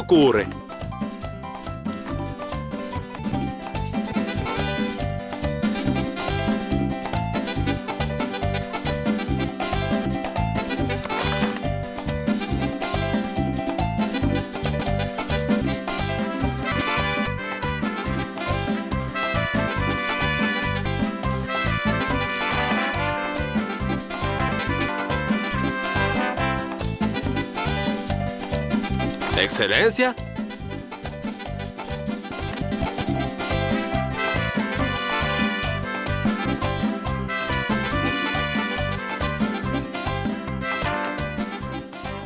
Nokuuri. Excelencia.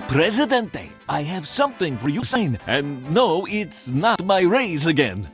Presidente, I have something for you to sign. And no, it's not my raise again.